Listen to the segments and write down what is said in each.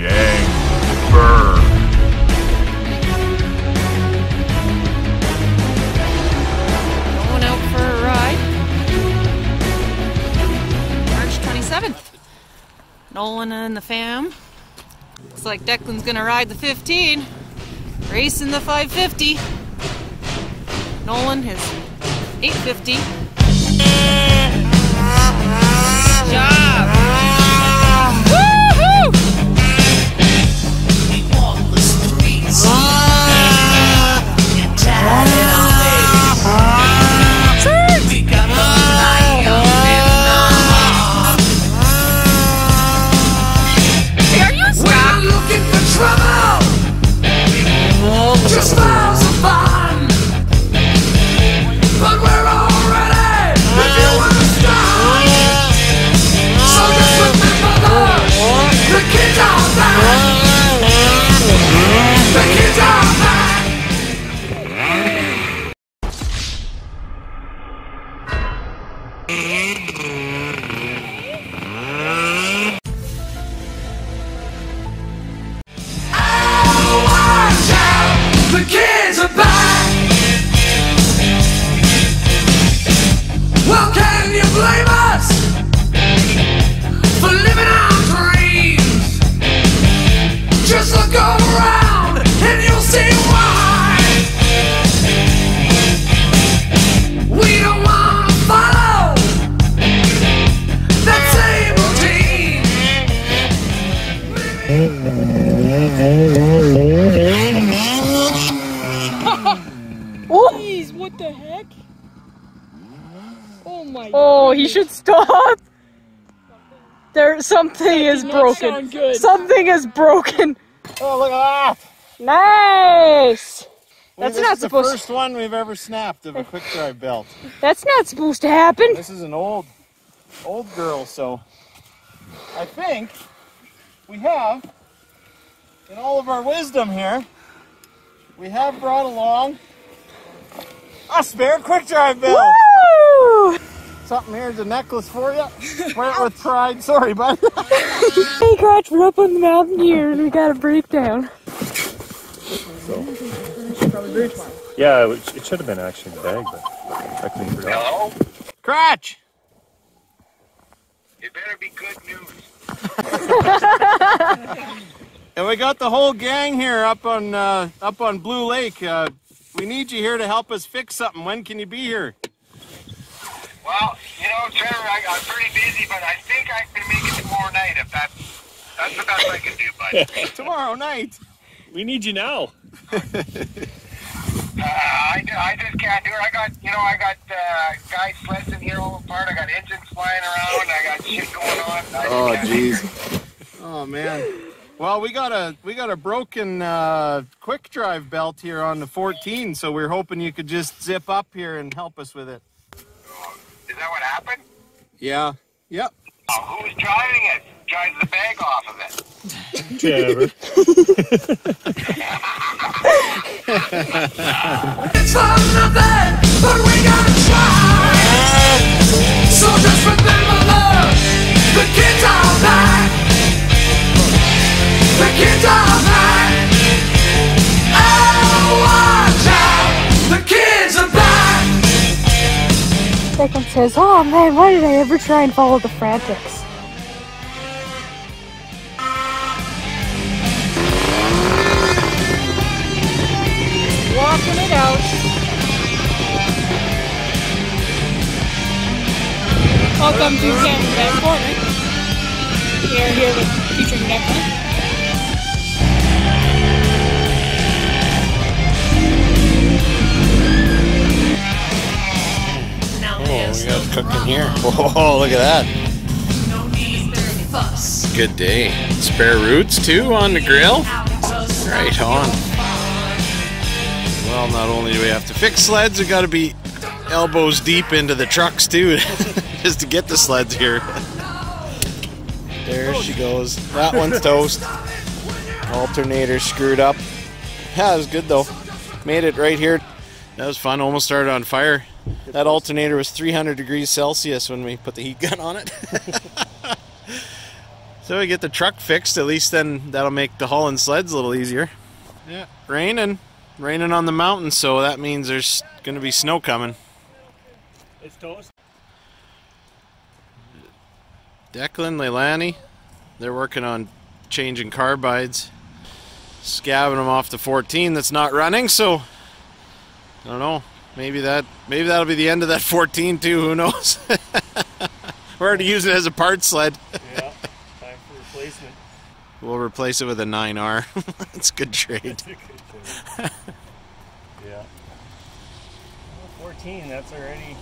Gang Burr. Going out for a ride. March 27th. Nolan and the fam. Looks like Declan's gonna ride the 15. Racing the 550. Nolan his 850. Good job. Mm-hmm. The heck? Oh my Oh, he should stop. There something is broken. Something is broken. Oh, look at that! Nice. That's this not is the supposed first one we've ever snapped of a quick drive belt. That's not supposed to happen. This is an old, old girl, so I think we have, in all of our wisdom here, we have brought along a spare quick drive bill. Woo! Something here's a necklace for you. Wear it with pride. Sorry, bud. Hey, Crotch, we're up on the mountain here and we got a breakdown. Yeah, it, it should have been actually in the bag, but I cleaned it up. Hello? Crotch. It better be good news. And we got the whole gang here up on uh, up on Blue Lake. Uh, we need you here to help us fix something. When can you be here? Well, you know, Trevor, I, I'm pretty busy, but I think I can make it tomorrow night if that's that's the best I can do, bud. Tomorrow night. We need you now. Uh, I, I just can't do it. I got, you know, I got uh, guys sleds in here all apart. I got engines flying around. I got shit going on. I Oh can't- jeez. Oh man. Well, we got a we got a broken uh, quick drive belt here on the 14, so we're hoping you could just zip up here and help us with it. Is that what happened? Yeah. Yep. Oh, who's driving it? Drives the bag off of it. Trevor. It's for nothing, but we gotta try. Says, Oh man, why did I ever try and follow the Frantics? Walking it out. Welcome to Van Corner. We are here with featuring Declan. Got cooking here. Oh, look at that. Good day. Spare roots too on the grill. Right on. Well, not only do we have to fix sleds, we got to be elbows deep into the trucks too, just to get the sleds here. There she goes. That one's toast. Alternator screwed up. Yeah, was good though. Made it right here. That was fun. Almost started on fire. That alternator was 300 degrees Celsius when we put the heat gun on it. So we get the truck fixed. At least then that'll make the hauling sleds a little easier. Yeah. Raining, raining on the mountain, so that means there's going to be snow coming. It's toast. Declan, Leilani, they're working on changing carbides, scabbing them off the 14 that's not running. So I don't know. Maybe that maybe that'll be the end of that 14 too. Who knows? We're already using it as a part sled. Yeah. Time for replacement. We'll replace it with a 9R. It's a good trade. yeah. Well, 14. That's already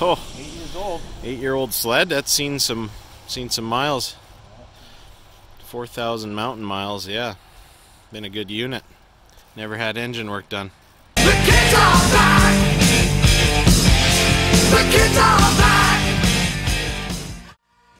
Oh, eight years old. eight-year-old sled. That's seen some seen some miles. 4,000 mountain miles. Yeah, been a good unit. Never had engine work done. The kids are back. The kids are back.